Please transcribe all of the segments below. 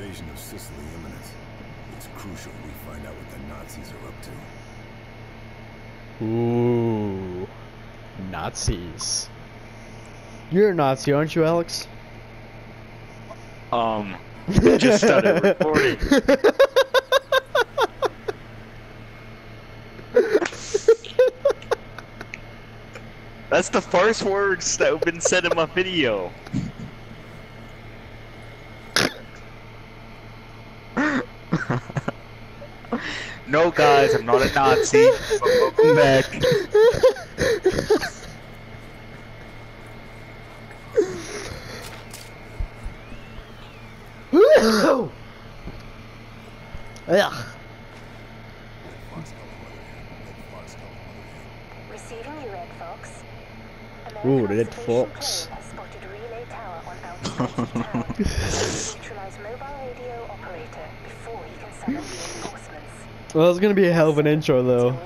invasion of Sicily imminent. It's crucial we find out what the Nazis are up to. Ooh. Nazis. You're a Nazi, aren't you, Alex? Um, just started recording. That's the first words that have been said in my video. No, guys, I'm not a Nazi. Welcome back. Ugh. Receiving you, Red Fox. Ooh, American Red observation Fox. plane has spotted relay tower on altitude town. Neutralize mobile radio operator before he can summon reinforcements. Well, it's gonna be a hell of an intro, though.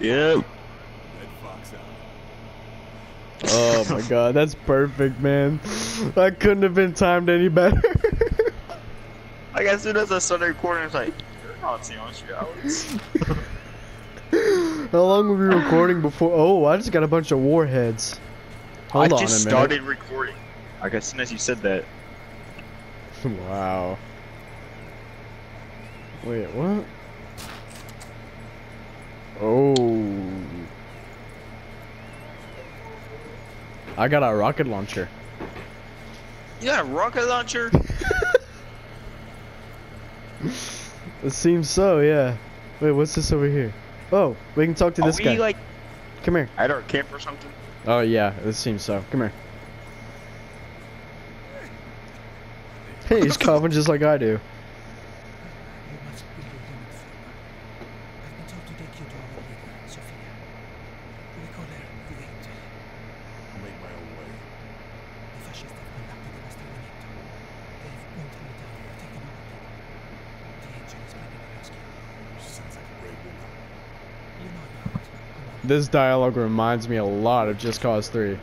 Yep. Red Fox out. Oh my god, that's perfect, man. That couldn't have been timed any better. Like as soon as I started recording, I was like, "You're a aren't you, Alex?" How long were we recording before? Oh, I just got a bunch of warheads. Hold I on just a minute. started recording. Like as soon as you said that. Wow. Wait, what? Oh. I got a rocket launcher. You got a rocket launcher? It seems so, yeah. Wait, what's this over here? Oh, we can talk to Are this we guy. like Come here. at our camp or something? Oh yeah, it seems so. Come here. Hey, he's coughing just like I do. You must be your unit I've been told to take you to our leader, Sophia. We call her the Angel. I'll make my own way. The fascists have conducted a Rastrellamento. They've gone through the town and taken our people. The Angel is planning a rescue. She sounds like a brave woman. You know that. I'm not. This dialogue reminds me a lot of Just Cause 3. You're a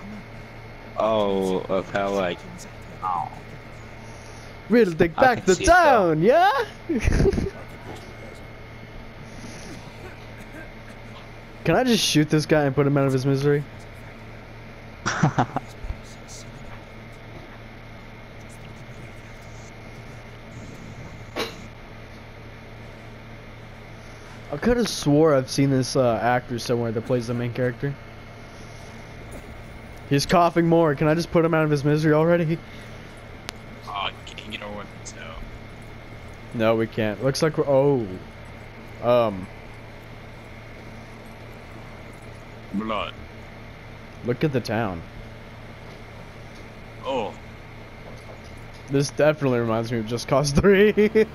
commander. Oh, of how like Oh. We'll take back the see it, town, yeah? Can I just shoot this guy and put him out of his misery? This place has seen enough. Just look in the graveyard. I could have swore I've seen this uh, actor somewhere that plays the main character. He's coughing more. Can I just put him out of his misery already? Oh, getting your weapons out. No, we can't. Looks like we're. Oh. Um. Blood. Look at the town. Oh, This definitely reminds me of Just Cause 3.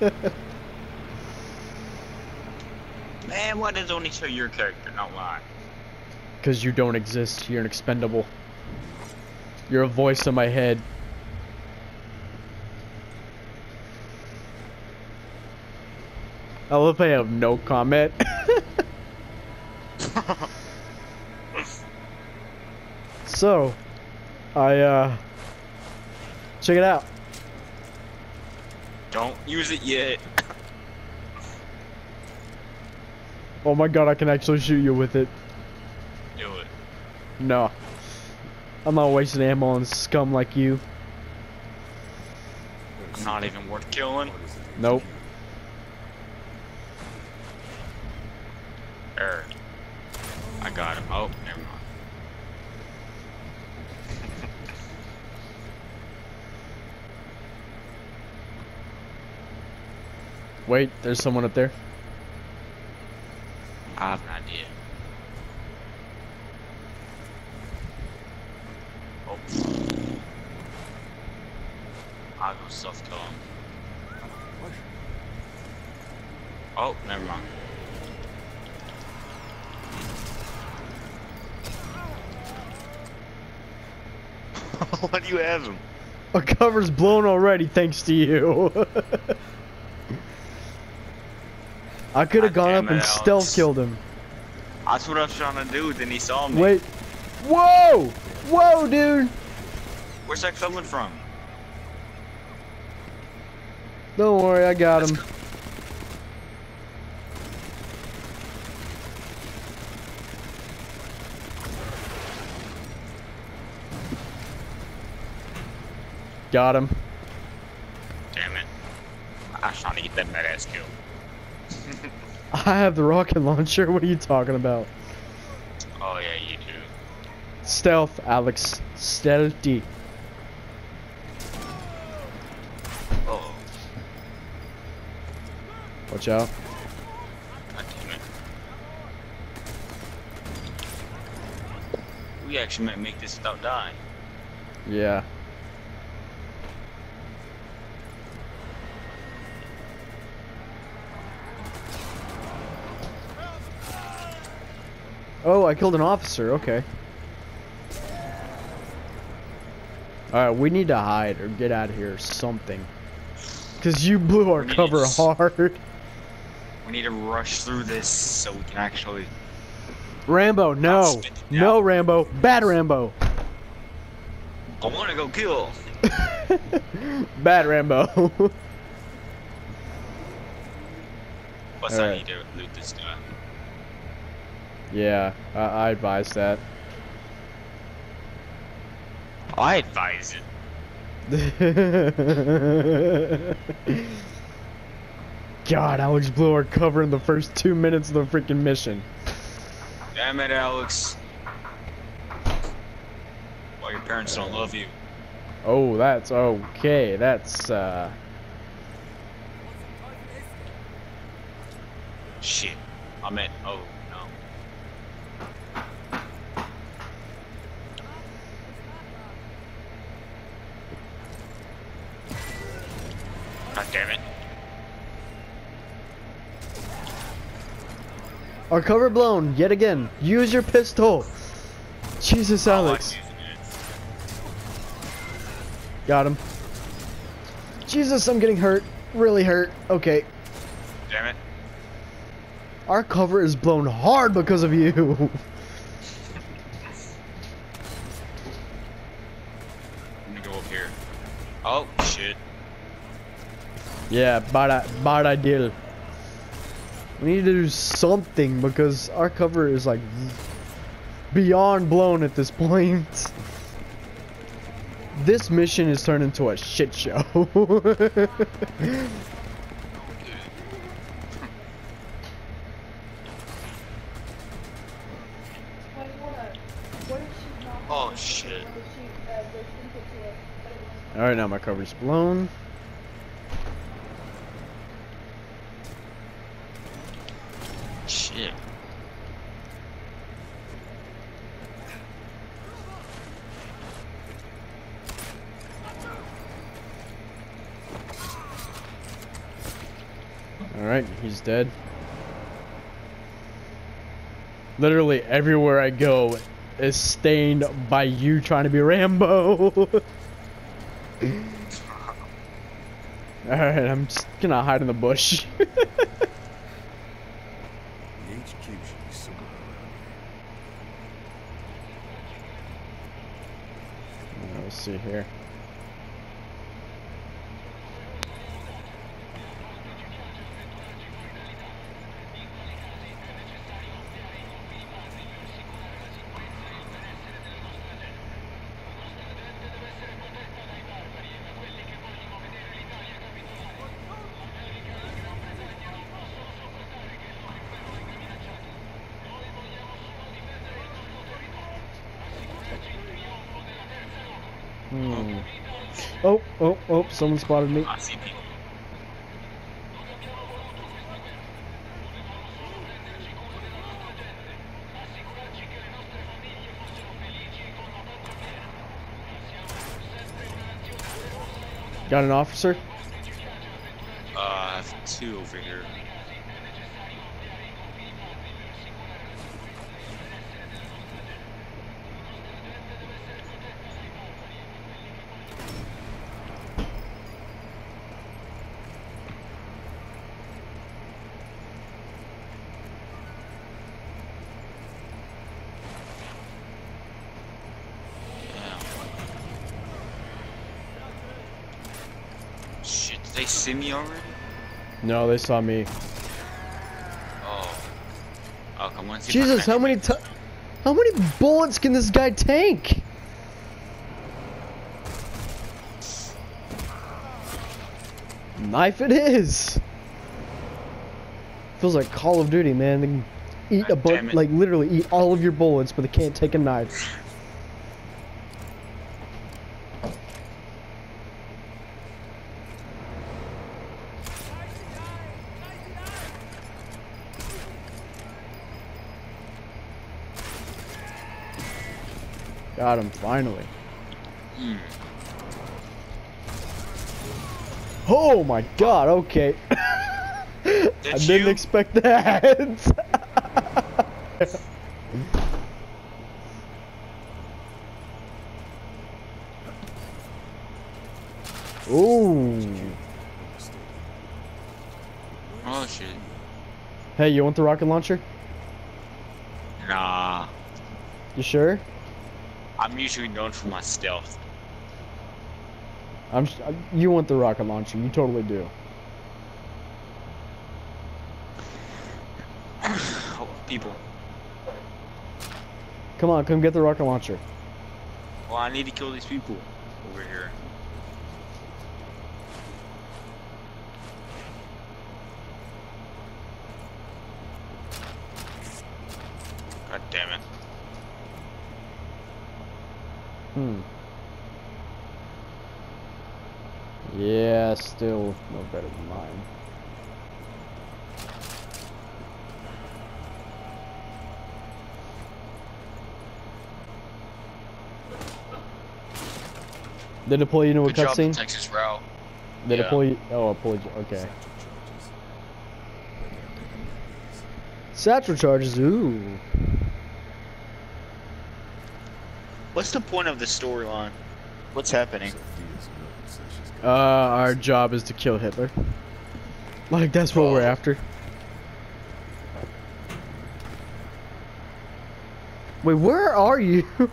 man, why does it only show your character, not mine? Because you don't exist. You're an expendable. You're a voice in my head. I love I have no comment. so, I, uh, check it out. Don't use it yet. Oh my god, I can actually shoot you with it. Do it. No. I'm not wasting ammo on scum like you. Not even worth killing. Nope. Er. I got him. Oh, never mind. Wait, there's someone up there. I have an idea. Oh. I'll go self kill him. Oh, never mind. Why do you have him? Our cover's blown already, thanks to you. I could have gone up and it, stealth killed him. That's what I was trying to do, then he saw me. Wait. Whoa! Whoa, dude! Where's that coming from? Don't worry, I got him. Got him. Damn it. I was trying to get that badass kill. I have the rocket launcher. What are you talking about? Oh yeah, you do. Stealth, Alex. Stealthy. Oh, Watch out. god damn it. We actually might make this without dying. Yeah. Oh, I killed an officer. Okay. Alright, we need to hide or get out of here or something. Because you blew our cover hard. We need to rush through this so we can actually. Rambo, no. No. Rambo. Bad Rambo. I want to go kill. Bad Rambo. Plus, I Alright. need to loot this guy. Yeah, I, I advise that. I advise it. God, just blew our cover in the first two minutes of the freaking mission. Damn it, Alex. Why your parents don't love you. Oh, that's okay. That's, uh... Shit. I meant, oh, no. God damn it. Our cover blown, yet again. Use your pistol. Jesus, Alex. Got him. Jesus, I'm getting hurt. Really hurt. Okay. Damn it. Our cover is blown hard because of you. I'm go up here. Oh, shit. yeah, bad, bad idea. We need to do something because our cover is like beyond blown at this point. This mission is turned into a shit show. Oh, shit. Alright, now my cover's blown. Shit. Alright, he's dead. Literally everywhere I go is stained by you trying to be Rambo. Alright, I'm just gonna hide in the bush. The HQ should be somewhere around here. Let's see here. Hmm. Oh, oh, oh, someone spotted me. I see people. Got an officer? Uh, I have two over here. Yeah. Shit. They see me already? No, they saw me. Oh. Oh, come on. see Jesus, how many How many bullets can this guy tank? Knife it is. Feels like Call of Duty, man. They can eat a God bunch, damn like literally eat all of your bullets, but they can't take a knife. Got him finally. Hmm. Oh my god, okay. I didn't you? expect that. Ooh. Oh shit. Hey, you want the rocket launcher? Nah. You sure? I'm usually known for my stealth. I'm. Uh, you want the rocket launcher? You totally do. Oh, people. Come on, come get the rocket launcher. Well, I need to kill these people over here. God damn it. Hmm. Yeah, still no better than mine. Did it pull you into a cutscene? Texas Row. Did it yeah. pull you? Oh, you. Okay. Satchel charges. Ooh. What's the point of the storyline? What's happening? Sophia's note says she's Uh, our job is to kill Hitler. Like that's what we're Oh. after. Wait, where are you?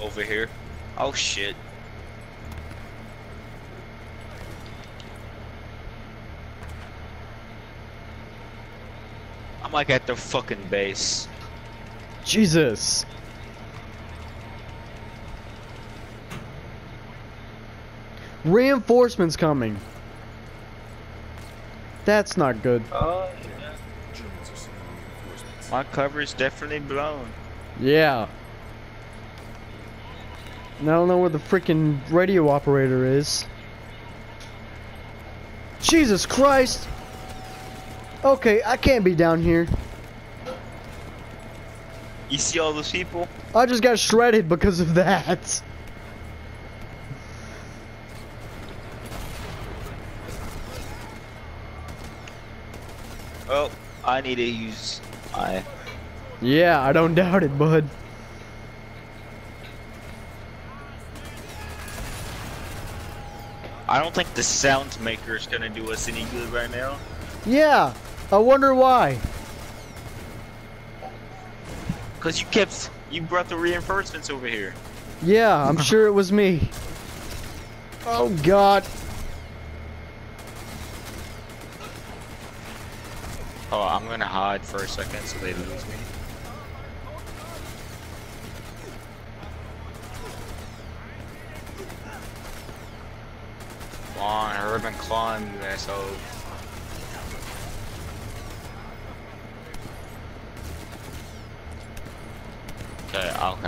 Over here. Oh shit. I'm like at the fucking base. Jesus. Reinforcements coming. That's not good. Oh Germans are sending reinforcements. My cover is definitely blown. Yeah. And I don't know where the freaking radio operator is. Jesus Christ! Okay, I can't be down here. You see all those people? I just got shredded because of that. Well, I need to use my. Yeah, I don't doubt it, bud. I don't think the sound maker is gonna do us any good right now. Yeah, I wonder why. Cause you kept, you brought the reinforcements over here. Yeah, I'm sure it was me. Oh god. Oh, I'm gonna hide for a second so they lose me. Come on, and climb, you asshole.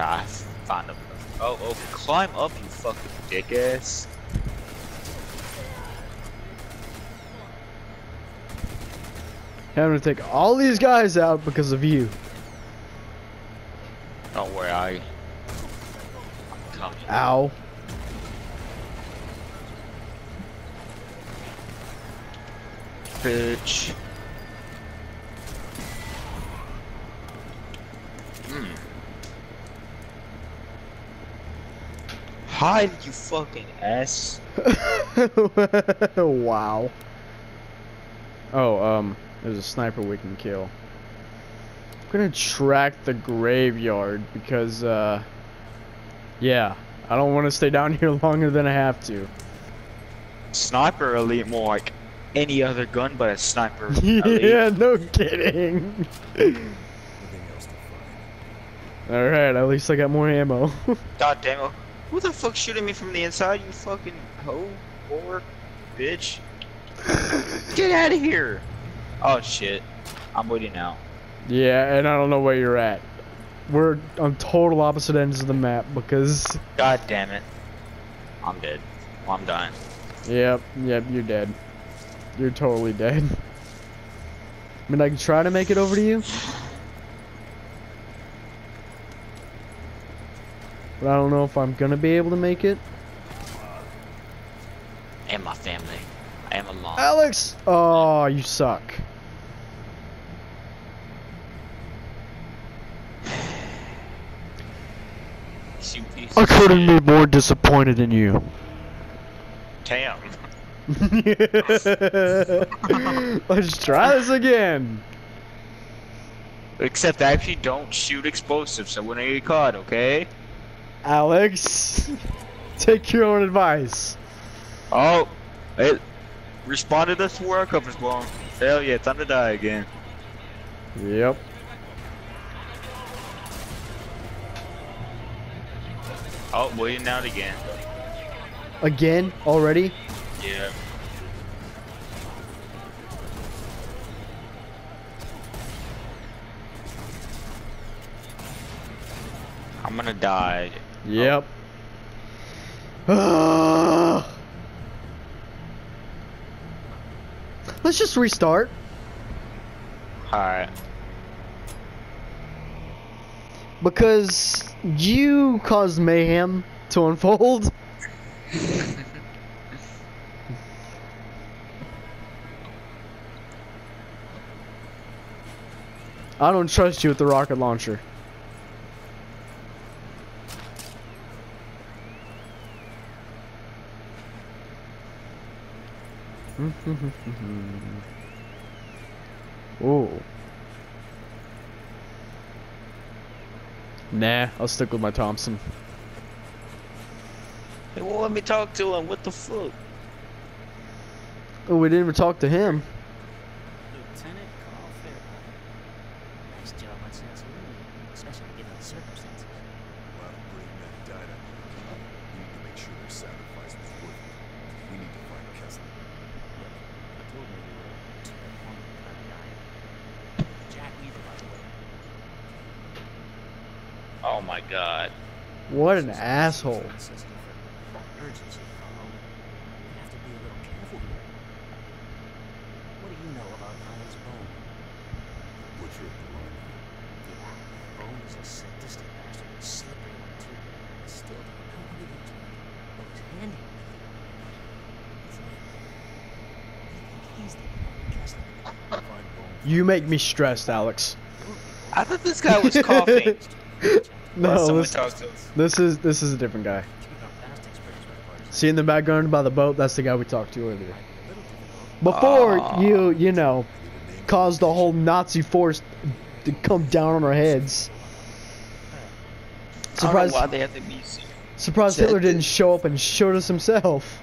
Okay, okay, I found them. Oh, oh, climb up, you fucking dick ass. gonna take all these guys out because of you. Don't worry, I. I'm coming. Ow. Bitch. Hmm. Hide, you fucking ass. wow. Oh, um, there's a sniper we can kill. I'm gonna track the graveyard because, uh, yeah, I don't want to stay down here longer than I have to. Sniper elite more like any other gun but a sniper elite. yeah, no kidding. Nothing else to find. Alright, at least I got more ammo. God damn it. Who the fuck shooting me from the inside, you fucking hoe? Whore? Bitch? Get out of here! Oh shit. I'm waiting out. yeah, and I don't know where you're at. We're on total opposite ends of the map because, God damn it. I'm dead. Well, I'm dying. yep, yep, you're dead. You're totally dead. I mean, I can try to make it over to you. But I don't know if I'm gonna be able to make it. And my family. I am a mom. Alex! Oh, you suck. You piece I couldn't be more disappointed in you. Damn. Let's try this again. Except I actually don't shoot explosives, so when I get caught, okay? Alex, take your own advice. Oh, it responded to this World Cup is blown. Hell yeah, time to die again. Yep. Oh, waiting out again. Again? Already? Yeah. I'm gonna die. Yep. Let's just restart. Alright. Because you caused mayhem to unfold. I don't trust you with the rocket launcher. Mm-hmm. Mm-hmm. Ooh. Nah, I'll stick with my Thompson. They won't let me talk to him. What the fuck? Oh, we didn't even talk to him. Lieutenant Karl Fairburne. Nice job on Santorini, especially given the circumstances. A lot of brave men died on the Yukon. We need to make sure their sacrifice was worth it. We need to find Kessler. Yep, I told me you were to the point of the eye. Jack Weaver, by the way. Oh my god. What an asshole. Sensitive for urgency, Carl. You have to be a little careful here. What do you know about Iron's Bone? Butcher of the line. Yeah, Bone is a sadistic bastard and slippery one too. I still don't know what he did to him, but it was handy. His name. I think he's the one Kessler. Find bones. You make me stressed, Alex. I thought this guy was coughing. No, this, talk to us. this is this is a different guy. Keeping our past experience with the parties See in the background by the boat, that's the guy we talked to earlier. might be a little difficult. Before Aw. you, you know, caused the whole Nazi force to come down on our heads. Surprised, why they have to be so surprised Hitler didn't show up and showed us himself.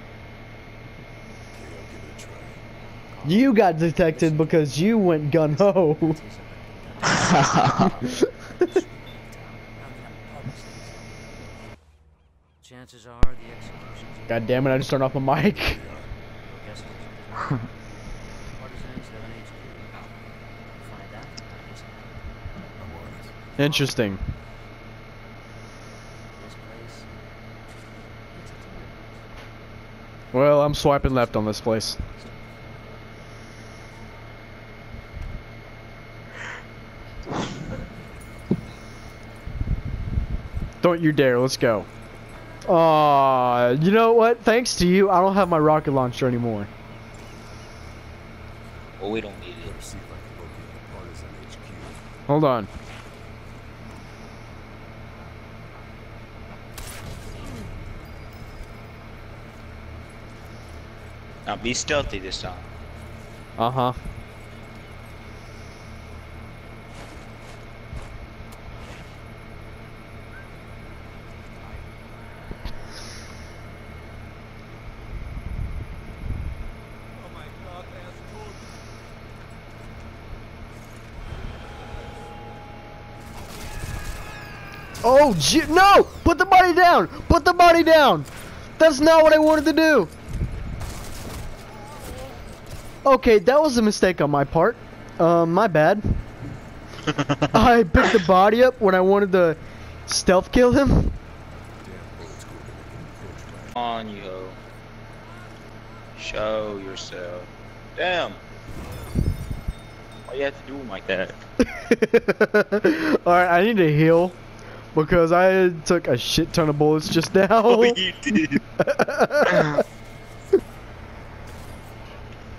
Okay, I'll give it a try. You got detected because you went gun ho. Chances are the executions God damn it! I just turned off my mic. Your guess is as good as mine. Partisans have an HQ. Find that. I'm on it. Interesting. This place. It's a tinderbox. Well, I'm swiping left on this place. Don't you dare, let's go. Aw, you know what? Thanks to you, I don't have my rocket launcher anymore. Well, we don't need it. Better see if I can locate the partisan HQ. Hold on. Now be stealthy this time. Uh huh. No! Put the body down! Put the body down! That's not what I wanted to do! Okay, that was a mistake on my part. Um, my bad. I picked the body up when I wanted to stealth kill him. Damn bullets go encroach Come on, you hoe. Show yourself. Damn. Why you have to do him like that? Alright, I need to heal. Because I took a shit ton of bullets just now. Oh, you did.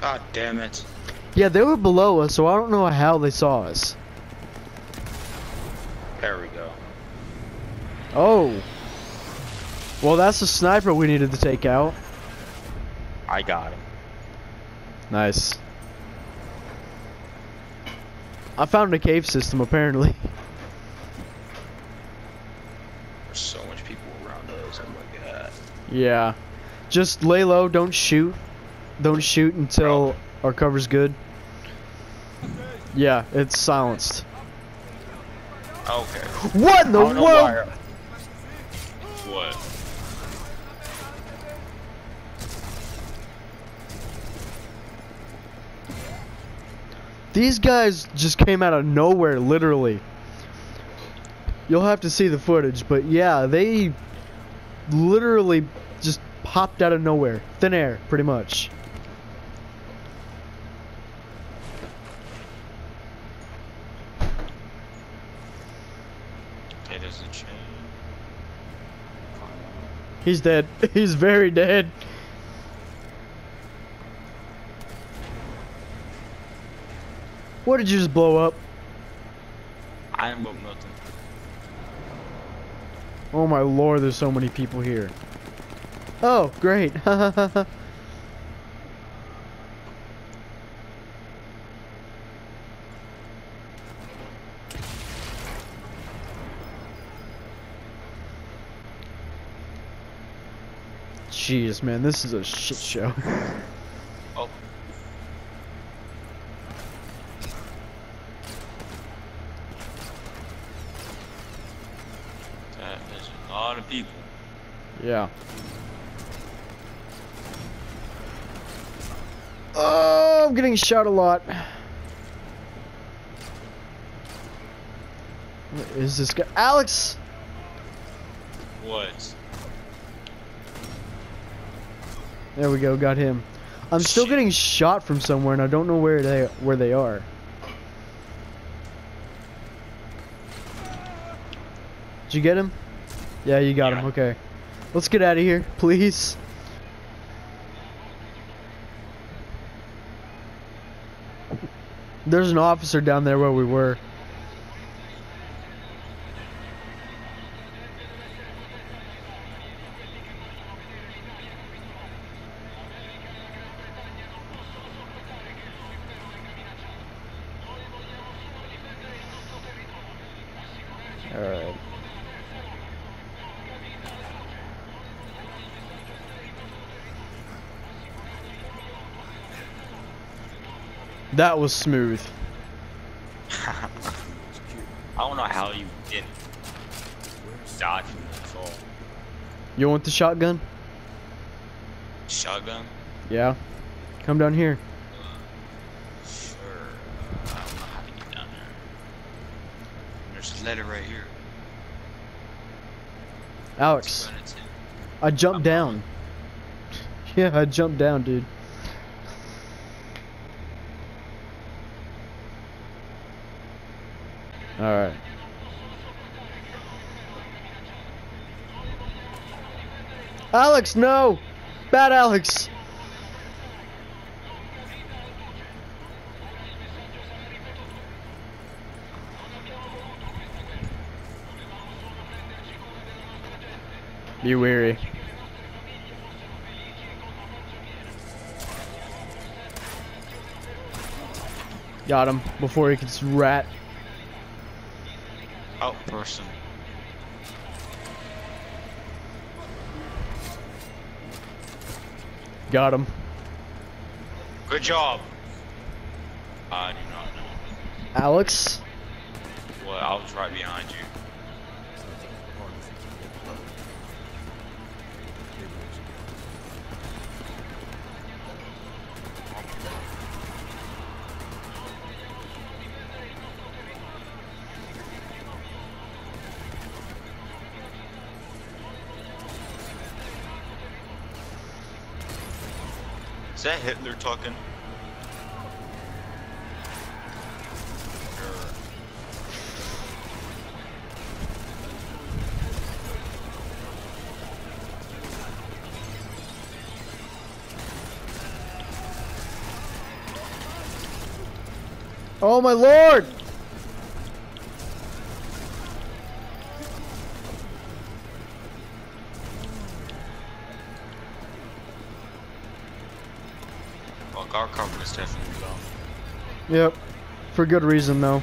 God damn it. yeah, they were below us, so I don't know how they saw us. There we go. Oh. Well, that's the sniper we needed to take out. I got him. Nice. I found a cave system, apparently. There's so much people around us. Oh my god. Yeah. Just lay low, don't shoot. Don't shoot until our cover's good. Yeah, it's silenced. Okay. What in the world? why- What? These guys just came out of nowhere, literally. You'll have to see the footage, but yeah, they literally popped out of nowhere. Thin air, pretty much. There's a chain. He's dead. He's very dead. What did you just blow up? I didn't book nothing. Oh my lord, there's so many people here. Oh, great. Jeez, man, this is a shit show. Oh. That is a lot of people. Yeah. Oh, I'm getting shot a lot. What is this guy? Alex! What? There we go, got him. I'm still Shit. getting shot from somewhere and I don't know where they where they are. Did you get him? Yeah, you got him. Okay. Let's get out of here, please. There's an officer down there where we were. Alright. That was smooth. I don't know how you didn't dodge from fall. You want the shotgun? Shotgun? Yeah. Come down here. Sure. Uh, I don't know how to get down there. There's a letter right here. Alex, Run it to. I jumped down. Yeah, I jumped down, dude. Alright. Alex, no! Bad Alex! Be weary. Got him before he could rat. Oh, person. Got him. Good job. I do not know. Alex? Well, I was right behind you. That Hitler talking? Oh my lord! Definitely. Yep. For good reason though.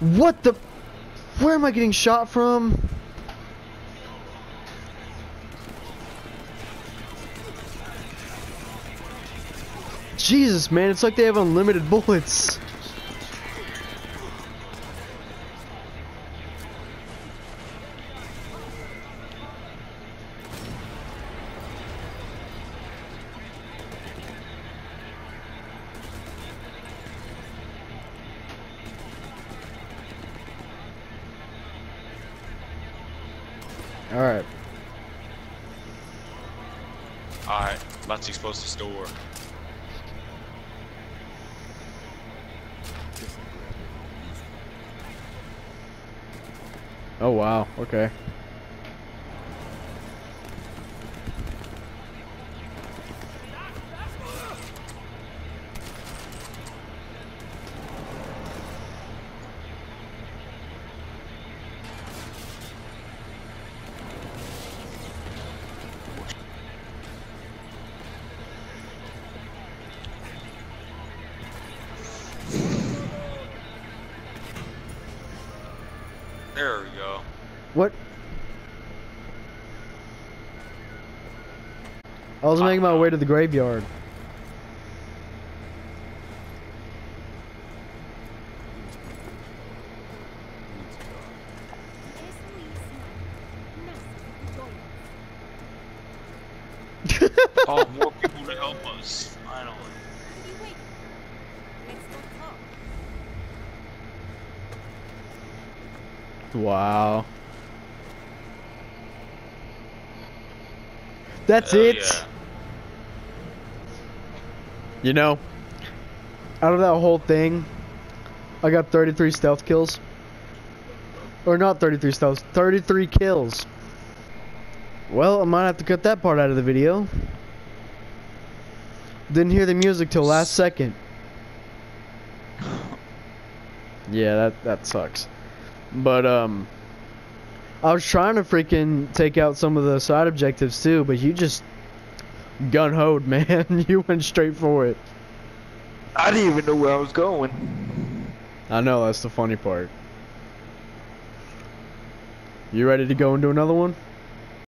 What the? Where am I getting shot from? Jesus, man, it's like they have unlimited bullets. Expose the store. Oh wow, okay. I was making my way to the graveyard. Oh, more people to help us. Finally. Wow. That's Hell it. yeah. You know, out of that whole thing, I got 33 stealth kills. Or not 33 stealths, 33 kills. Well, I might have to cut that part out of the video. Didn't hear the music till last second. Yeah, that that sucks. But um I was trying to freaking take out some of the side objectives too, but you just gun hoed, man. you went straight for it. I didn't even know where I was going. I know that's the funny part. You ready to go and do another one?